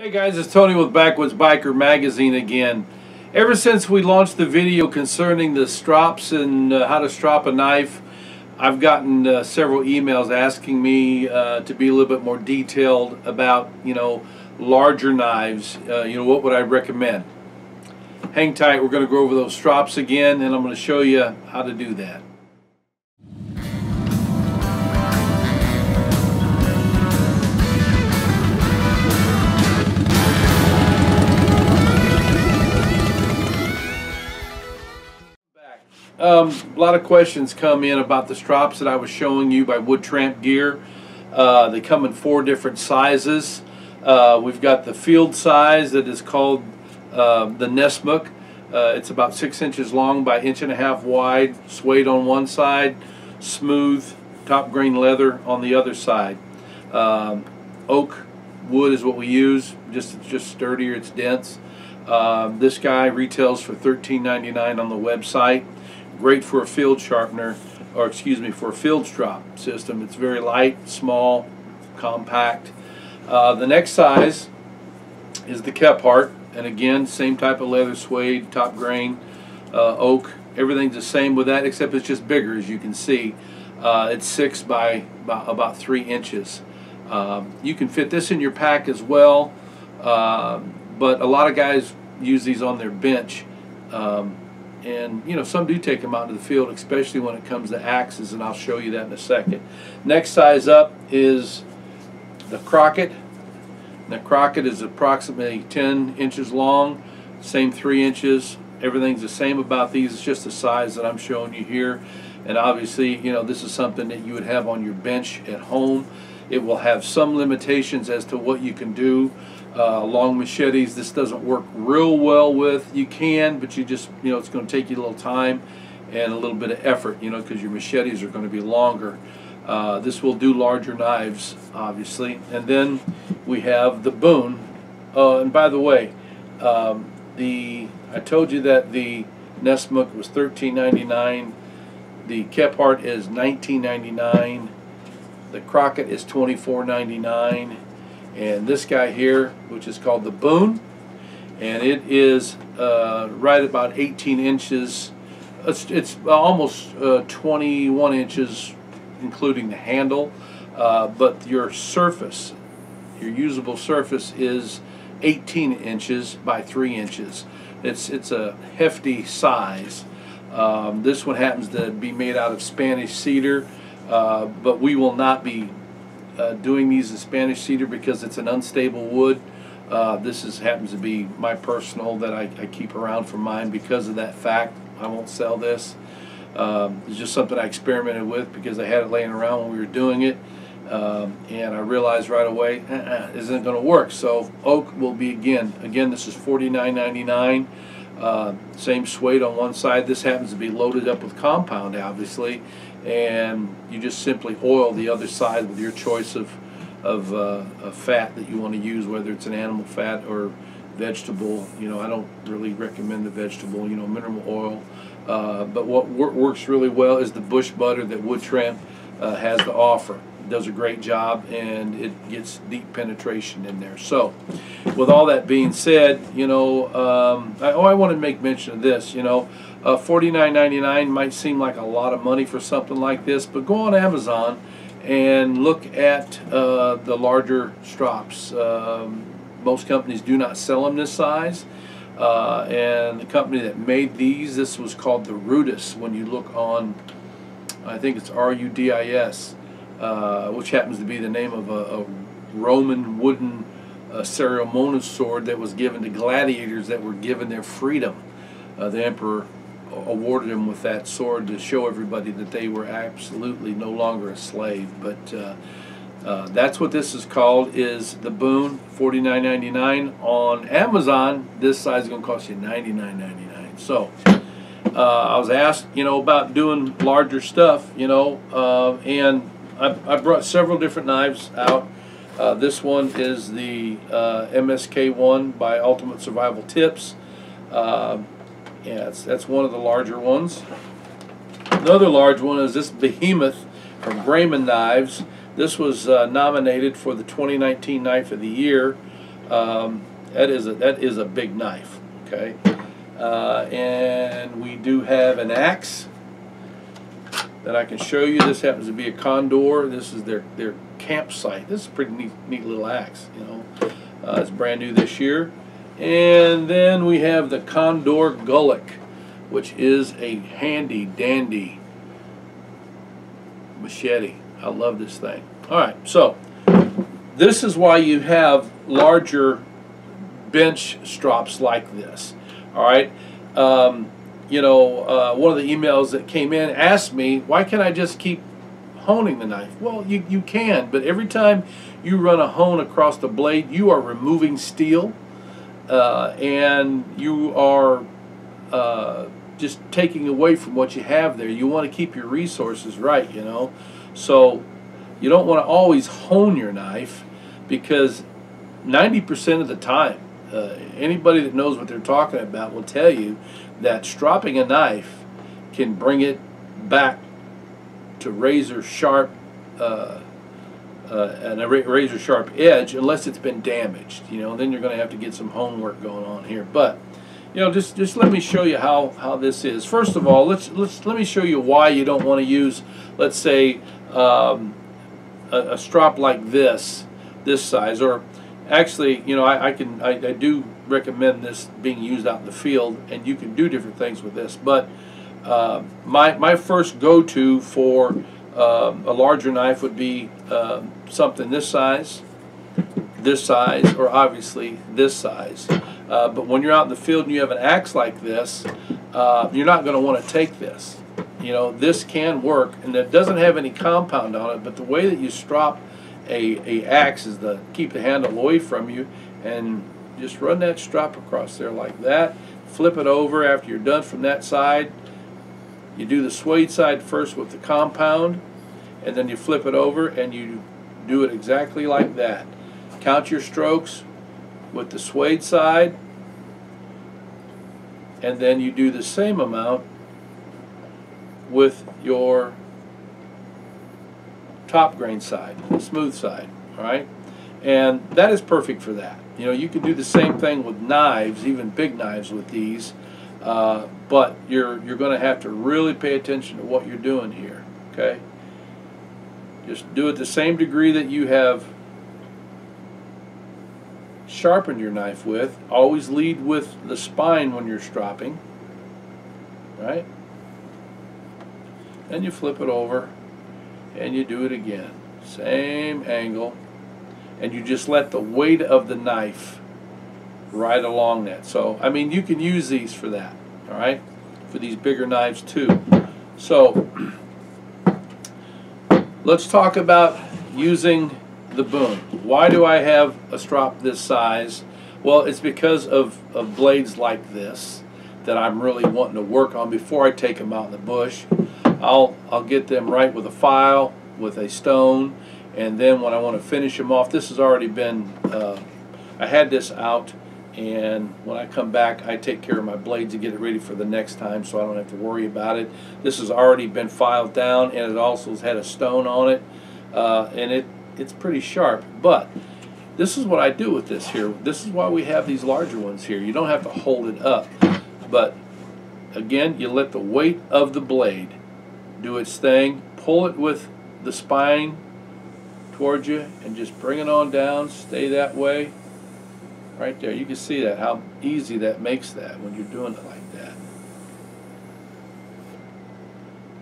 Hey guys, it's Tony with Backwoods Biker Magazine again. Ever since we launched the video concerning the strops and uh, how to strop a knife, I've gotten uh, several emails asking me uh, to be a little bit more detailed about, you know, larger knives. Uh, you know, what would I recommend? Hang tight, we're going to go over those strops again and I'm going to show you how to do that. Um, a lot of questions come in about the strops that I was showing you by Wood Tramp Gear. Uh, they come in four different sizes. Uh, we've got the field size that is called uh, the Nessmuk. Uh, it's about six inches long by inch and a half wide, suede on one side, smooth top grain leather on the other side. Um, oak wood is what we use, just it's just sturdier, it's dense. Um, this guy retails for $13.99 on the website great for a field sharpener, or excuse me, for a field strop system. It's very light, small, compact. Uh, the next size is the Kephart, and again, same type of leather suede, top grain, uh, oak. Everything's the same with that, except it's just bigger, as you can see. Uh, it's six by about, about three inches. Um, you can fit this in your pack as well, um, but a lot of guys use these on their bench. Um, and you know some do take them out into the field especially when it comes to axes and I'll show you that in a second. Next size up is the Crockett. The Crockett is approximately 10 inches long same 3 inches. Everything's the same about these. It's just the size that I'm showing you here. And obviously you know this is something that you would have on your bench at home. It will have some limitations as to what you can do uh, long machetes. This doesn't work real well with. You can but you just you know it's going to take you a little time and a little bit of effort you know because your machetes are going to be longer. Uh, this will do larger knives obviously. And then we have the Boone uh, and by the way um, the I told you that the Nessmuk was $13.99 the Kephart is $19.99 the Crockett is $24.99 and this guy here which is called the Boone and it is uh, right about 18 inches. It's, it's almost uh, 21 inches including the handle. Uh, but your surface your usable surface is 18 inches by 3 inches. It's it's a hefty size. Um, this one happens to be made out of Spanish cedar uh, but we will not be uh, doing these in Spanish cedar because it's an unstable wood. Uh, this is happens to be my personal that I, I, keep around for mine because of that fact. I won't sell this. Um, it's just something I experimented with because I had it laying around when we were doing it. Um, and I realized right away, uh -uh, isn't going to work. So oak will be again. Again, this is $49.99. Uh, same suede on one side. This happens to be loaded up with compound, obviously, and you just simply oil the other side with your choice of of, uh, fat that you want to use, whether it's an animal fat or vegetable. You know, I don't really recommend the vegetable. You know, mineral oil. Uh, but what wor works really well is the bush butter that Wood Tramp uh, has to offer does a great job and it gets deep penetration in there. So, with all that being said, you know, um, I, oh, I want to make mention of this. You know, uh, $49.99 might seem like a lot of money for something like this, but go on Amazon and look at uh, the larger strops. Um, most companies do not sell them this size. Uh, and the company that made these, this was called the Rudis. When you look on, I think it's R-U-D-I-S, uh, which happens to be the name of a, a Roman wooden uh, ceremonial sword that was given to gladiators that were given their freedom. Uh, the emperor awarded him with that sword to show everybody that they were absolutely no longer a slave. But uh, uh, that's what this is called. Is the Boone $49.99 on Amazon? This size is going to cost you $99.99. So. Uh, I was asked, you know, about doing larger stuff, you know, uh, and I, I brought several different knives out. Uh, this one is the uh, MSK1 by Ultimate Survival Tips. Yeah, that's one of the larger ones. Another large one is this Behemoth from Grayman Knives. This was uh, nominated for the 2019 Knife of the Year. Um, that is a that is a big knife. Okay, uh, and we do have an axe that I can show you. This happens to be a Condor. This is their their campsite. This is a pretty neat neat little axe. You know, uh, it's brand new this year. And then we have the Condor Golok, which is a handy dandy machete. I love this thing. All right, so this is why you have larger bench strops like this. All right, um, you know, uh, one of the emails that came in asked me, why can't I just keep honing the knife? Well, you, you can, but every time you run a hone across the blade, you are removing steel uh, and you are uh, just taking away from what you have there. You want to keep your resources right, you know. So you don't want to always hone your knife because 90% of the time, uh, anybody that knows what they're talking about will tell you that stropping a knife can bring it back to razor sharp uh, uh, and a razor sharp edge unless it's been damaged. You know, then you're going to have to get some homework going on here. But you know, just just let me show you how how this is. First of all, let's let's let me show you why you don't want to use, let's say, um, a, a, strop like this, this size, or actually, you know, I, I can I, I, do recommend this being used out in the field, and you can do different things with this. But uh, my my first go-to for um, a larger knife would be uh, something this size, this size, or obviously this size. Uh, but when you're out in the field and you have an axe like this, uh, you're not going to want to take this. You know, this can work, and it doesn't have any compound on it, but the way that you strop a, a axe is to keep the handle away from you and just run that strop across there like that. Flip it over after you're done from that side you do the suede side first with the compound, and then you flip it over and you do it exactly like that. Count your strokes with the suede side, and then you do the same amount with your top grain side, the smooth side, all right? And that is perfect for that. You know, you can do the same thing with knives, even big knives with these, uh, but you're you're going to have to really pay attention to what you're doing here. Okay. Just do it the same degree that you have sharpened your knife with. Always lead with the spine when you're stropping. Right? Then you flip it over and you do it again. Same angle. And you just let the weight of the knife right along that. So, I mean, you can use these for that, all right, for these bigger knives too. So, let's talk about using the Boone. Why do I have a strop this size? Well, it's because of, of blades like this that I'm really wanting to work on before I take them out in the bush. I'll, I'll get them right with a file, with a stone, and then when I want to finish them off, this has already been, uh, I had this out and when I come back I take care of my blade to get it ready for the next time so I don't have to worry about it. This has already been filed down and it also has had a stone on it uh, and it it's pretty sharp but this is what I do with this here. This is why we have these larger ones here. You don't have to hold it up but again you let the weight of the blade do its thing. Pull it with the spine towards you and just bring it on down. Stay that way right there. You can see that, how easy that makes that when you're doing it like that.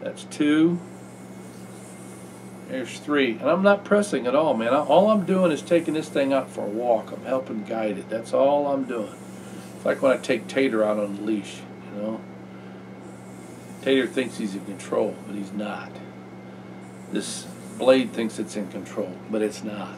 That's two. There's three. And I'm not pressing at all, man. All I'm doing is taking this thing out for a walk. I'm helping guide it. That's all I'm doing. It's like when I take Tater out on the leash, you know. Tater thinks he's in control, but he's not. This blade thinks it's in control, but it's not.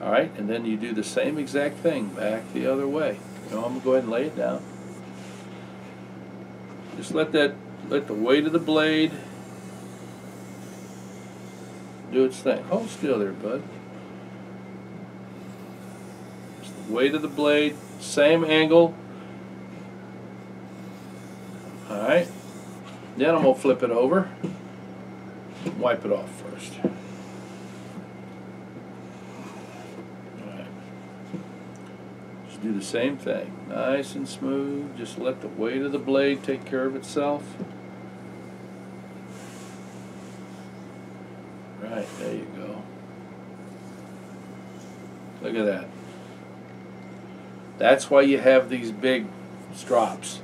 All right, and then you do the same exact thing back the other way. You know, I'm gonna go ahead and lay it down. Just let that, let the weight of the blade do its thing. Hold still there, bud. Just the weight of the blade, same angle. All right. Then I'm gonna flip it over. Wipe it off first. Do the same thing. Nice and smooth. Just let the weight of the blade take care of itself. Right, there you go. Look at that. That's why you have these big strops.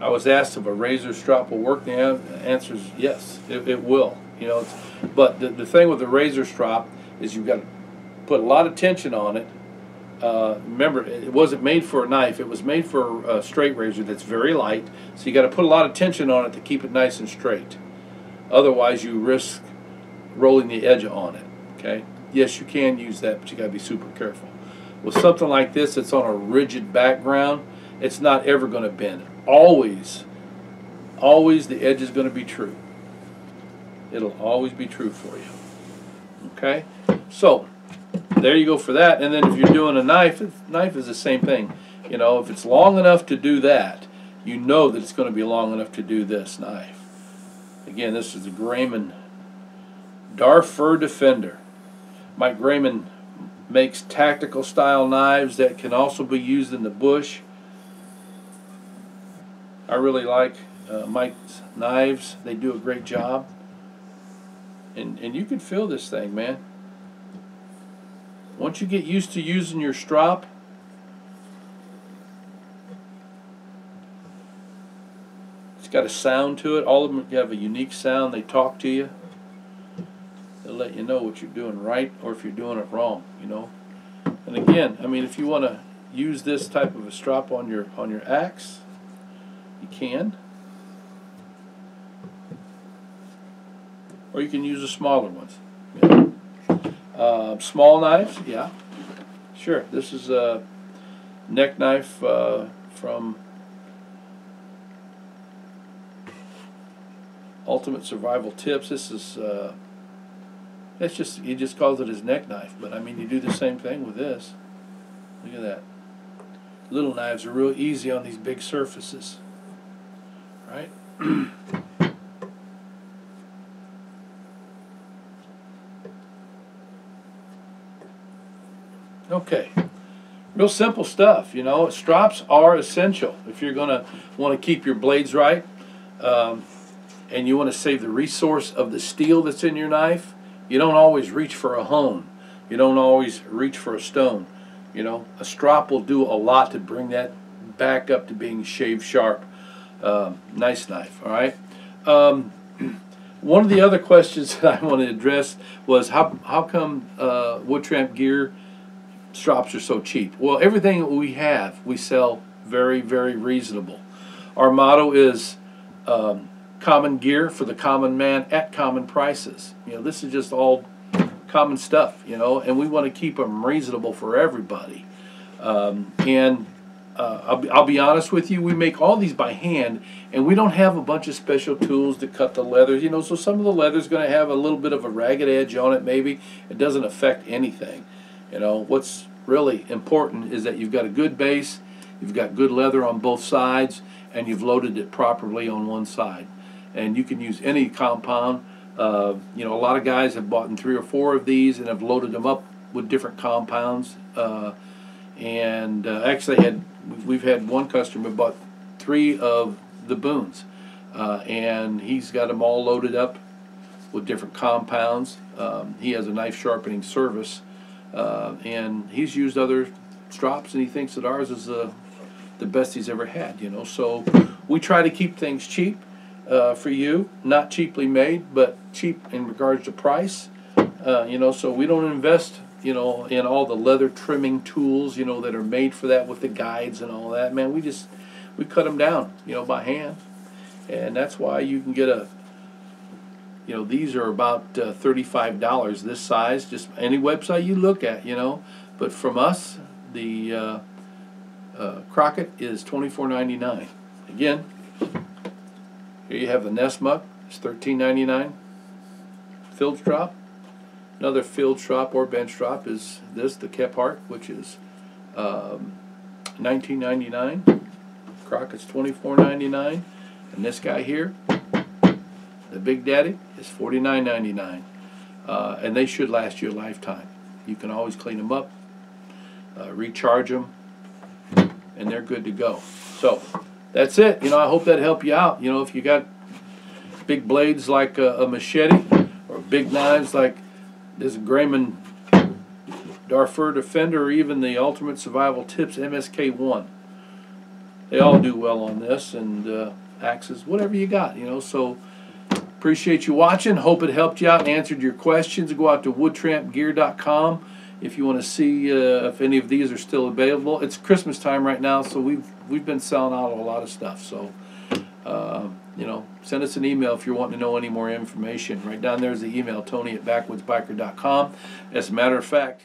I was asked if a razor strop will work. The answer is yes, it, it will. You know, but the, the thing with the razor strop is you've got to put a lot of tension on it. Uh, remember, it wasn't made for a knife. It was made for a straight razor that's very light. So you got to put a lot of tension on it to keep it nice and straight. Otherwise, you risk rolling the edge on it. Okay. Yes, you can use that, but you got to be super careful. With something like this, it's on a rigid background. It's not ever going to bend. Always, always the edge is going to be true. It'll always be true for you. Okay? So, there you go for that. And then if you're doing a knife, knife is the same thing. You know, if it's long enough to do that, you know that it's going to be long enough to do this knife. Again, this is the Grayman Darfur Defender. Mike Grayman makes tactical style knives that can also be used in the bush. I really like uh, Mike's knives. They do a great job. And, and you can feel this thing, man. Once you get used to using your strop, it's got a sound to it. All of them have a unique sound. They talk to you. They'll let you know what you're doing right or if you're doing it wrong, you know. And again, I mean, if you want to use this type of a strop on your on your axe, you can. or you can use the smaller ones. Uh, small knives, yeah, sure. This is a neck knife uh, from Ultimate Survival Tips. This is uh, it's just he just calls it his neck knife, but I mean you do the same thing with this. Look at that. Little knives are real easy on these big surfaces, right? Okay. Real simple stuff, you know. Strops are essential if you're going to want to keep your blades right um, and you want to save the resource of the steel that's in your knife. You don't always reach for a hone. You don't always reach for a stone. You know, a strop will do a lot to bring that back up to being shaved sharp. Uh, nice knife, all right? Um, one of the other questions that I want to address was how, how come uh, Wood Tramp Gear strops are so cheap? Well, everything that we have, we sell very, very reasonable. Our motto is um, common gear for the common man at common prices. You know, this is just all common stuff, you know, and we want to keep them reasonable for everybody. Um, and uh, I'll, I'll be honest with you, we make all these by hand, and we don't have a bunch of special tools to cut the leather. You know, so some of the leather is going to have a little bit of a ragged edge on it, maybe. It doesn't affect anything. You know, what's really important is that you've got a good base, you've got good leather on both sides, and you've loaded it properly on one side. And you can use any compound. Uh, you know, a lot of guys have bought in three or four of these and have loaded them up with different compounds. Uh, and uh, actually, had we've had one customer bought three of the Boones, uh, and he's got them all loaded up with different compounds. Um, he has a knife sharpening service uh, and he's used other strops, and he thinks that ours is the the best he's ever had. You know, so we try to keep things cheap uh, for you, not cheaply made, but cheap in regards to price. Uh, you know, so we don't invest, you know, in all the leather trimming tools, you know, that are made for that with the guides and all that. Man, we just we cut them down, you know, by hand, and that's why you can get a you know these are about uh, $35 this size just any website you look at you know. But from us the uh, uh, Crockett is $24.99 again here you have the Nessmuk it's $13.99 field strop another field strop or bench strop is this the Kephart which is um, $19.99 Crockett's $24.99 and this guy here the Big Daddy is $49.99. Uh, and they should last you a lifetime. You can always clean them up, uh, recharge them, and they're good to go. So that's it. You know, I hope that helped you out. You know, if you got big blades like a, a machete or big knives like this Grayman Darfur Defender or even the Ultimate Survival Tips MSK1. They all do well on this and uh, axes, whatever you got, you know. So appreciate you watching. Hope it helped you out and answered your questions. Go out to woodtrampgear.com if you want to see uh, if any of these are still available. It's Christmas time right now, so we've we've been selling out a lot of stuff. So. Uh, you know, send us an email if you're wanting to know any more information. Right down there is the email, tony at backwoodsbiker.com. As a matter of fact,